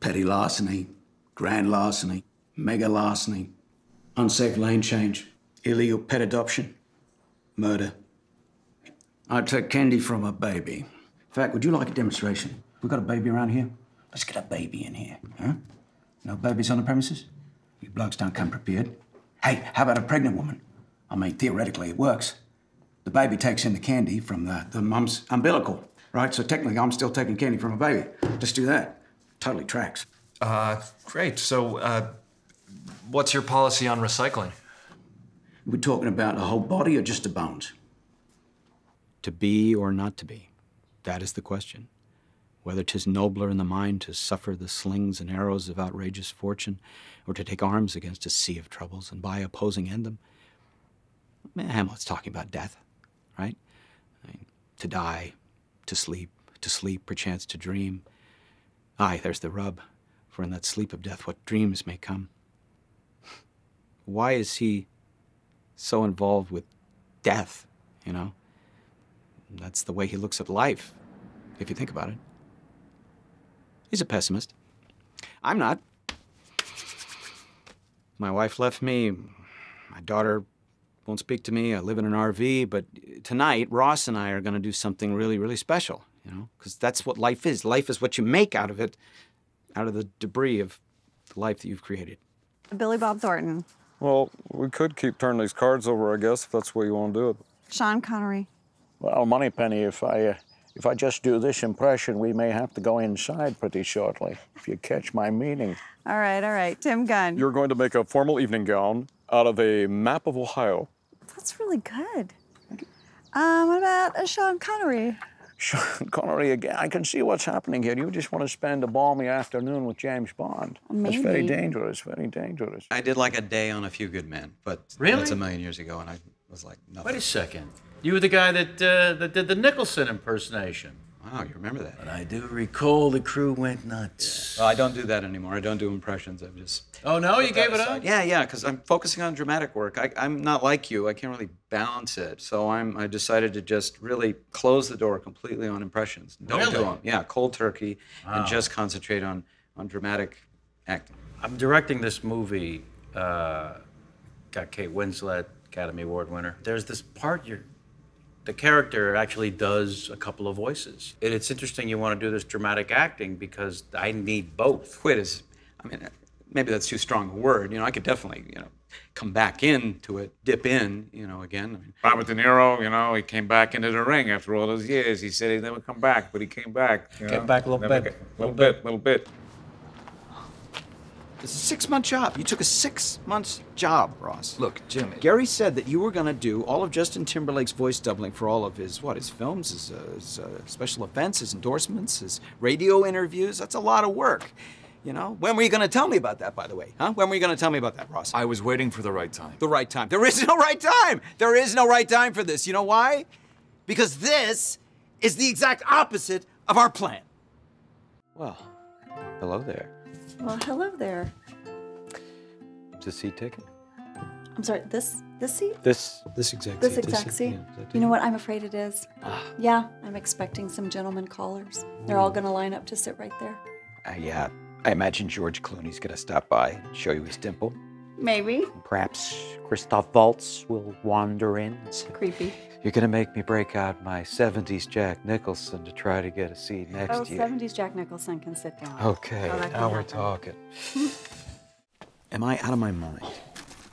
Petty larceny, grand larceny, mega larceny, unsafe lane change, illegal pet adoption, murder. I took candy from a baby. In fact, would you like a demonstration? We've got a baby around here? Let's get a baby in here, huh? No babies on the premises? You blokes don't come prepared. Hey, how about a pregnant woman? I mean, theoretically, it works. The baby takes in the candy from the, the mum's umbilical, right? So technically, I'm still taking candy from a baby. Just do that. Totally tracks. Uh, great. So, uh, what's your policy on recycling? We're talking about a whole body or just the bones? To be or not to be? That is the question. Whether 'tis nobler in the mind to suffer the slings and arrows of outrageous fortune, or to take arms against a sea of troubles and by opposing end them. Hamlet's talking about death, right? I mean, to die, to sleep, to sleep, perchance to dream. Aye, there's the rub, for in that sleep of death what dreams may come. Why is he so involved with death, you know? That's the way he looks at life, if you think about it. He's a pessimist. I'm not. My wife left me. My daughter won't speak to me. I live in an RV. But tonight, Ross and I are going to do something really, really special, you know, because that's what life is. Life is what you make out of it, out of the debris of the life that you've created. Billy Bob Thornton. Well, we could keep turning these cards over, I guess, if that's the way you want to do it. Sean Connery. Well, Moneypenny, if I, uh, if I just do this impression, we may have to go inside pretty shortly, if you catch my meaning. All right, all right. Tim Gunn. You're going to make a formal evening gown out of a map of Ohio. That's really good. Um, what about a Sean Connery? Sean Connery again. I can see what's happening here. You just want to spend a balmy afternoon with James Bond. It's very dangerous, very dangerous. I did like a day on A Few Good Men, but Really? that's a million years ago, and I was like, nothing. Wait a second. You were the guy that uh, that did the Nicholson impersonation. Wow, you remember that? And I do recall the crew went nuts. Well, I don't do that anymore. I don't do impressions. I've just. Oh no, you put that gave it aside. up. Yeah, yeah, because I'm focusing on dramatic work. I, I'm not like you. I can't really balance it. So I'm. I decided to just really close the door completely on impressions. Don't do them. Yeah, cold turkey, Wow. and just concentrate on on dramatic acting. I'm directing this movie. Uh, got Kate Winslet, Academy Award winner. There's this part you're. The character actually does a couple of voices. And it's interesting you want to do this dramatic acting because I need both. Quit is, I mean, maybe that's too strong a word. You know, I could definitely, you know, come back into it, dip in, you know, again. I mean, Robert De Niro, you know, he came back into the ring after all those years. He said he'd never come back, but he came back. you Came know? back a little Never bit, ca- little bit, a little bit. It's a six month job. You took a six-month job, Ross. Look, Jimmy. Gary said that you were going to do all of Justin Timberlake's voice doubling for all of his, what, his films, his, uh, his uh, special events, his endorsements, his radio interviews. That's a lot of work. You know? When were you going to tell me about that, by the way? Huh? When were you going to tell me about that, Ross? I was waiting for the right time. The right time. There is no right time. There is no right time for this. You know why? Because this is the exact opposite of our plan. Well, hello there. Well, hello there. Is the seat taken? I'm sorry, this this seat? This this exact seat. This seat. exact seat? yeah, You know what? I'm afraid it is. Ah. Yeah, I'm expecting some gentlemen callers. They're all going to line up to sit right there. Uh, yeah, I imagine George Clooney's gonna stop by and show you his dimple. Maybe. Perhaps Christoph Waltz will wander in. say, Creepy. You're gonna make me break out my 70s Jack Nicholson to try to get a seat next Oh, to you. 70s Jack Nicholson can sit down. Okay, Oh, now we're happen. talking. Am I out of my mind?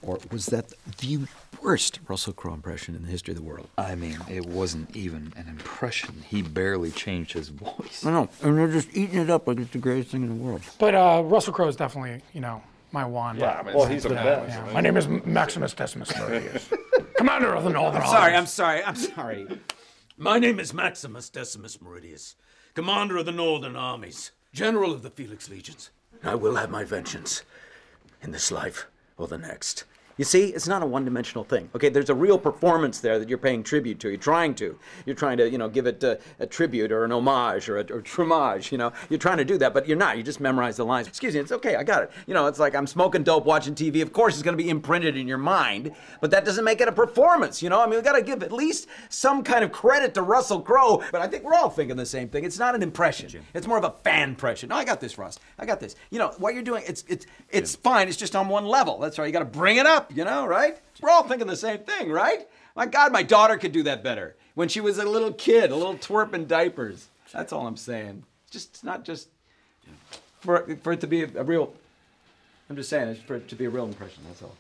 Or was that the worst Russell Crowe impression in the history of the world? I mean, it wasn't even an impression. He barely changed his voice. No, no, and they're just eating it up like it's the greatest thing in the world. But uh, Russell Crowe is definitely, you know, my one. Yeah, well, he's the best. Yeah. My name is Maximus Decimus Meridius, commander of the Northern I'm sorry, I'm sorry, I'm sorry. My name is Maximus Decimus Meridius, commander of the Northern Armies, general of the Felix Legions. I will have my vengeance in this life or the next. You see, it's not a one-dimensional thing. Okay, there's a real performance there that you're paying tribute to. You're trying to. You're trying to, you know, give it a, a tribute or an homage or a or trimage. You know, you're trying to do that, but you're not. You just memorize the lines. Excuse me, it's okay. I got it. You know, it's like I'm smoking dope, watching TV. Of course, it's going to be imprinted in your mind, but that doesn't make it a performance. You know, I mean, we got to give at least some kind of credit to Russell Crowe. But I think we're all thinking the same thing. It's not an impression. It's more of a fan impression. No, I got this, Russ. I got this. You know, what you're doing, it's it's it's fine. It's just on one level. That's right. You got to bring it up. You know, right? We're all thinking the same thing, right? My God, my daughter could do that better when she was a little kid, a little twerp in diapers. That's all I'm saying. Just not just for for it to be a, a real. I'm just saying it's for it to be a real impression. That's all.